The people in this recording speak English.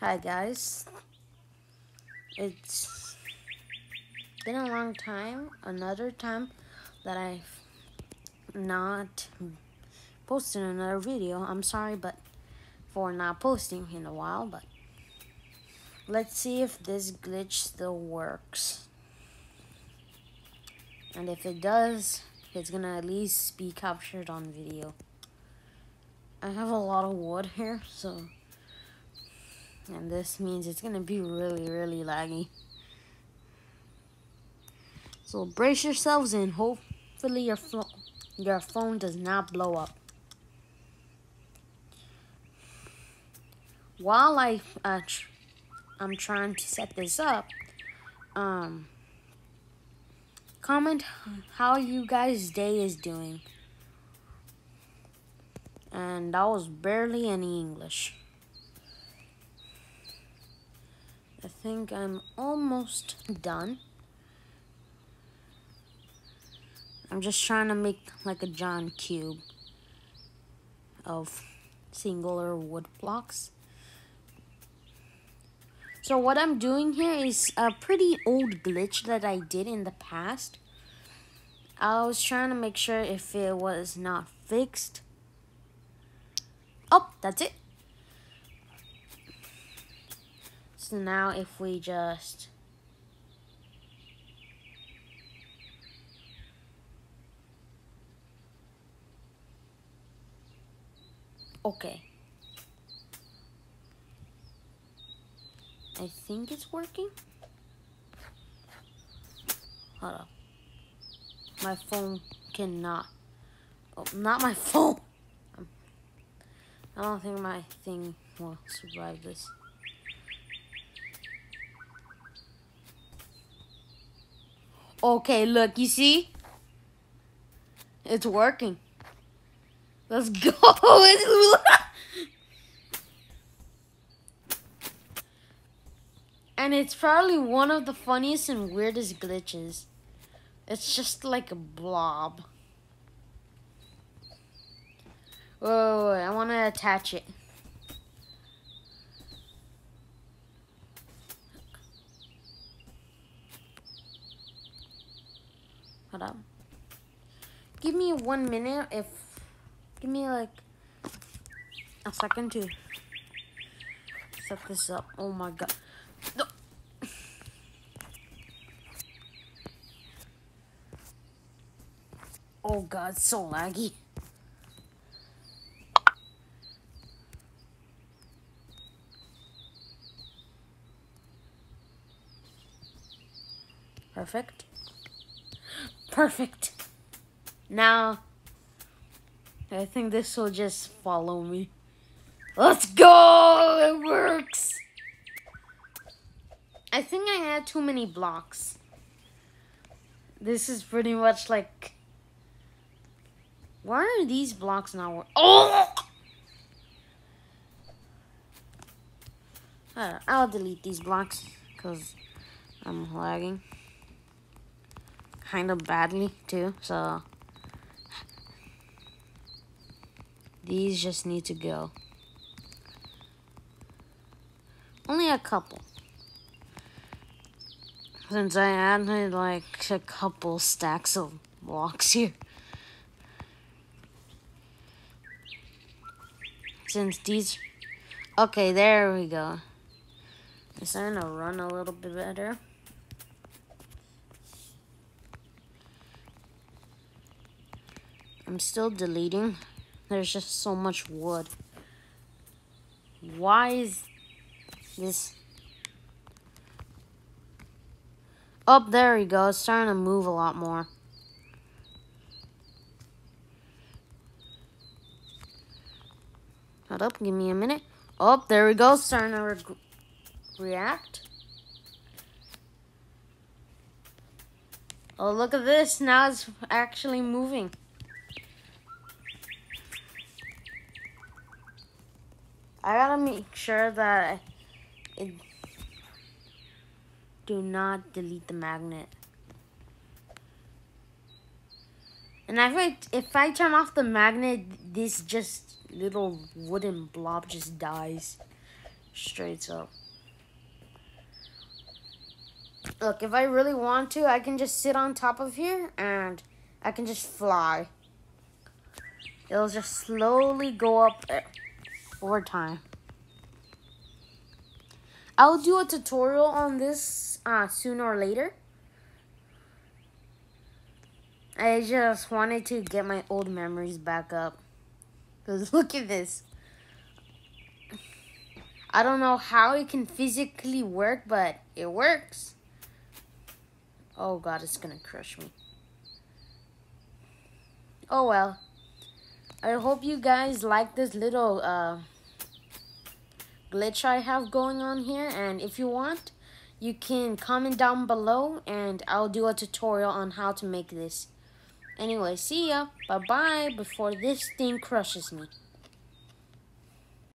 Hi guys. It's been a long time, another time that I've not posted another video. I'm sorry but for not posting in a while, but let's see if this glitch still works. And if it does, it's gonna at least be captured on video. I have a lot of wood here, so and this means it's gonna be really really laggy. So brace yourselves and hopefully your your phone does not blow up. While I uh, tr I'm trying to set this up um comment how you guys day is doing. And that was barely any English I think I'm almost done. I'm just trying to make like a John cube of singular wood blocks. So what I'm doing here is a pretty old glitch that I did in the past. I was trying to make sure if it was not fixed. Oh, that's it. So now if we just Okay. I think it's working. Hold up. My phone cannot. Oh, not my phone. I don't think my thing will survive this. Okay, look, you see? It's working. Let's go. and it's probably one of the funniest and weirdest glitches. It's just like a blob. Whoa, wait, wait, I want to attach it. Hold up. Give me one minute if... Give me like a second to set this up. Oh my god. No. Oh god, so laggy. Perfect. Perfect. Now, I think this will just follow me. Let's go! It works! I think I had too many blocks. This is pretty much like... Why are these blocks not working? Oh! I'll delete these blocks because I'm lagging kind of badly too, so these just need to go. Only a couple. Since I added like a couple stacks of blocks here. Since these... Okay, there we go. It's starting to run a little bit better. I'm still deleting. There's just so much wood. Why is this? Up oh, there we go. It's starting to move a lot more. Hold up, give me a minute. Oh, there we go. Starting to re react. Oh, look at this. Now it's actually moving. I gotta make sure that it do not delete the magnet. And I, if I turn off the magnet, this just little wooden blob just dies. straight up. Look, if I really want to, I can just sit on top of here and I can just fly. It'll just slowly go up over time. I'll do a tutorial on this uh, sooner or later. I just wanted to get my old memories back up. Because look at this. I don't know how it can physically work, but it works. Oh god, it's gonna crush me. Oh well. I hope you guys like this little uh, glitch I have going on here. And if you want, you can comment down below and I'll do a tutorial on how to make this. Anyway, see ya. Bye-bye before this thing crushes me.